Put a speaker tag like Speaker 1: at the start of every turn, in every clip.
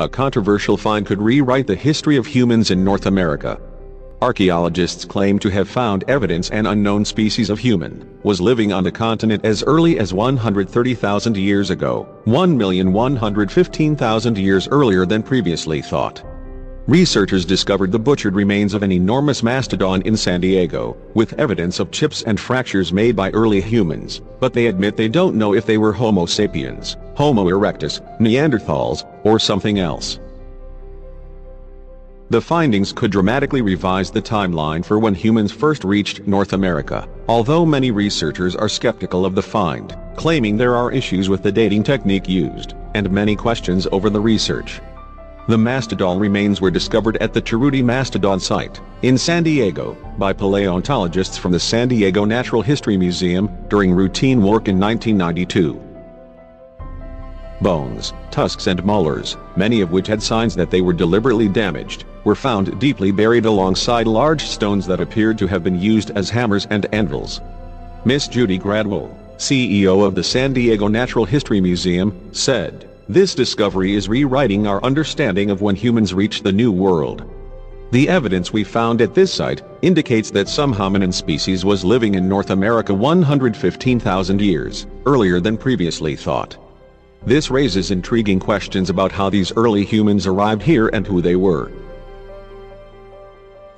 Speaker 1: a controversial find could rewrite the history of humans in North America. Archaeologists claim to have found evidence an unknown species of human was living on the continent as early as 130,000 years ago, 1,115,000 years earlier than previously thought. Researchers discovered the butchered remains of an enormous mastodon in San Diego, with evidence of chips and fractures made by early humans, but they admit they don't know if they were Homo sapiens, Homo erectus, Neanderthals, or something else. The findings could dramatically revise the timeline for when humans first reached North America, although many researchers are skeptical of the find, claiming there are issues with the dating technique used, and many questions over the research. The mastodon remains were discovered at the Cerutti Mastodon site, in San Diego, by paleontologists from the San Diego Natural History Museum during routine work in 1992 bones, tusks and molars, many of which had signs that they were deliberately damaged, were found deeply buried alongside large stones that appeared to have been used as hammers and anvils. Miss Judy Gradwell, CEO of the San Diego Natural History Museum, said, This discovery is rewriting our understanding of when humans reached the New World. The evidence we found at this site indicates that some hominin species was living in North America 115,000 years earlier than previously thought. This raises intriguing questions about how these early humans arrived here and who they were.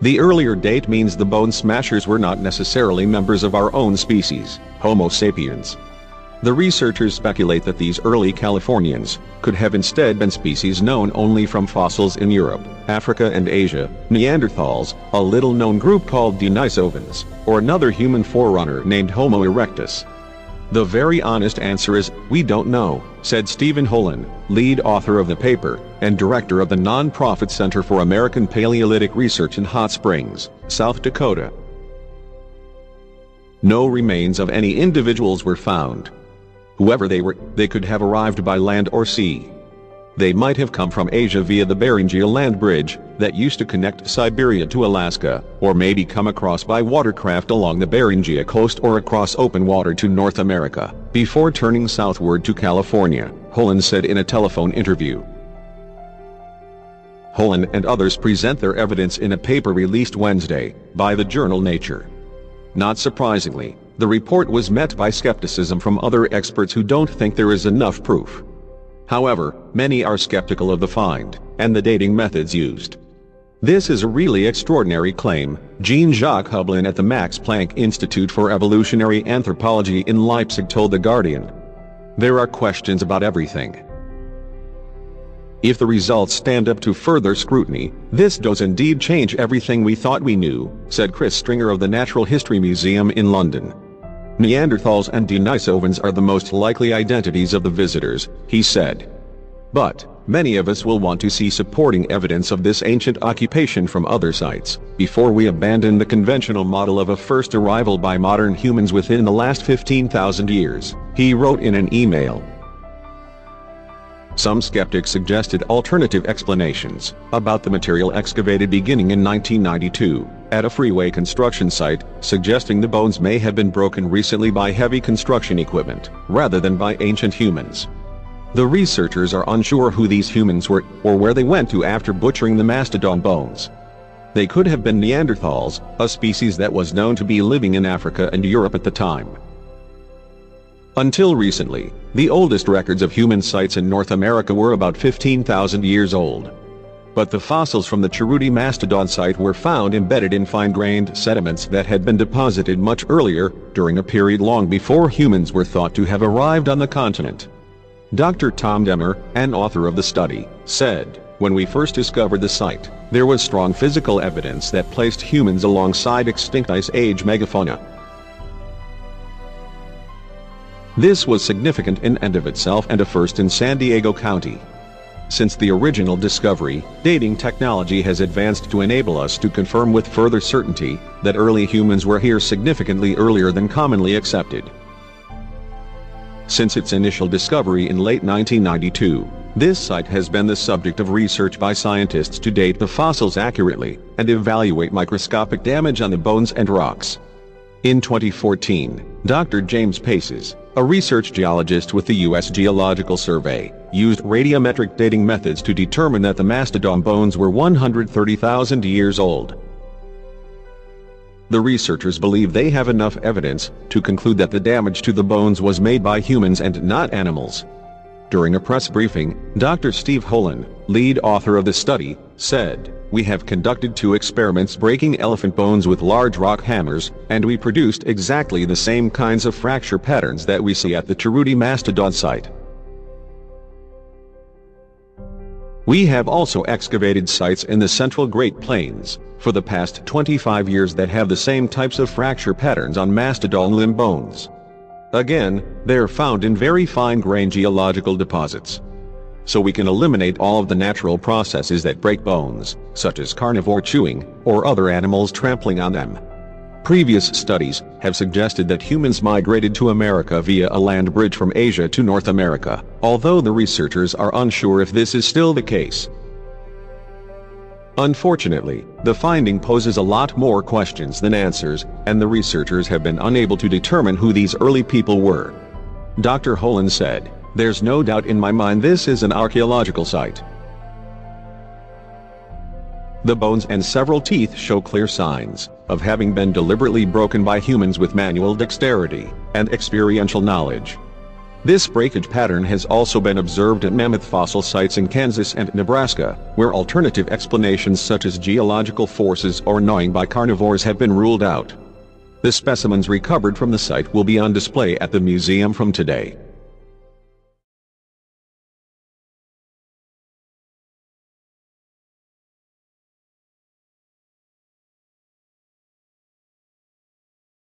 Speaker 1: The earlier date means the bone smashers were not necessarily members of our own species, Homo sapiens. The researchers speculate that these early Californians could have instead been species known only from fossils in Europe, Africa and Asia, Neanderthals, a little-known group called Denisovans, or another human forerunner named Homo erectus. The very honest answer is, we don't know, said Stephen Holen, lead author of the paper, and director of the non-profit Center for American Paleolithic Research in Hot Springs, South Dakota. No remains of any individuals were found. Whoever they were, they could have arrived by land or sea. They might have come from Asia via the Beringia land bridge that used to connect Siberia to Alaska, or maybe come across by watercraft along the Beringia coast or across open water to North America, before turning southward to California, Holen said in a telephone interview. Holen and others present their evidence in a paper released Wednesday by the journal Nature. Not surprisingly, the report was met by skepticism from other experts who don't think there is enough proof. However, many are skeptical of the find, and the dating methods used. This is a really extraordinary claim, Jean-Jacques Hublin at the Max Planck Institute for Evolutionary Anthropology in Leipzig told The Guardian. There are questions about everything. If the results stand up to further scrutiny, this does indeed change everything we thought we knew, said Chris Stringer of the Natural History Museum in London. Neanderthals and Denisovans are the most likely identities of the visitors, he said. But, many of us will want to see supporting evidence of this ancient occupation from other sites, before we abandon the conventional model of a first arrival by modern humans within the last 15,000 years, he wrote in an email. Some skeptics suggested alternative explanations about the material excavated beginning in 1992 at a freeway construction site, suggesting the bones may have been broken recently by heavy construction equipment, rather than by ancient humans. The researchers are unsure who these humans were or where they went to after butchering the mastodon bones. They could have been Neanderthals, a species that was known to be living in Africa and Europe at the time. Until recently, the oldest records of human sites in North America were about 15,000 years old. But the fossils from the Cerutti Mastodon site were found embedded in fine-grained sediments that had been deposited much earlier, during a period long before humans were thought to have arrived on the continent. Dr. Tom Demmer, an author of the study, said, When we first discovered the site, there was strong physical evidence that placed humans alongside extinct Ice Age megafauna. This was significant in and of itself and a first in San Diego County. Since the original discovery, dating technology has advanced to enable us to confirm with further certainty that early humans were here significantly earlier than commonly accepted. Since its initial discovery in late 1992, this site has been the subject of research by scientists to date the fossils accurately and evaluate microscopic damage on the bones and rocks. In 2014, Dr. James Paces, a research geologist with the U.S. Geological Survey, used radiometric dating methods to determine that the mastodon bones were 130,000 years old. The researchers believe they have enough evidence to conclude that the damage to the bones was made by humans and not animals. During a press briefing, Dr. Steve Holen, lead author of the study, said, We have conducted two experiments breaking elephant bones with large rock hammers, and we produced exactly the same kinds of fracture patterns that we see at the Cerutti Mastodon site. We have also excavated sites in the central Great Plains, for the past 25 years that have the same types of fracture patterns on mastodon limb bones. Again, they are found in very fine-grained geological deposits. So we can eliminate all of the natural processes that break bones, such as carnivore chewing, or other animals trampling on them. Previous studies have suggested that humans migrated to America via a land bridge from Asia to North America, although the researchers are unsure if this is still the case. Unfortunately, the finding poses a lot more questions than answers, and the researchers have been unable to determine who these early people were. Dr. Holen said, There's no doubt in my mind this is an archaeological site. The bones and several teeth show clear signs of having been deliberately broken by humans with manual dexterity and experiential knowledge. This breakage pattern has also been observed at mammoth fossil sites in Kansas and Nebraska, where alternative explanations such as geological forces or gnawing by carnivores have been ruled out. The specimens recovered from the site will be on display at the museum from today.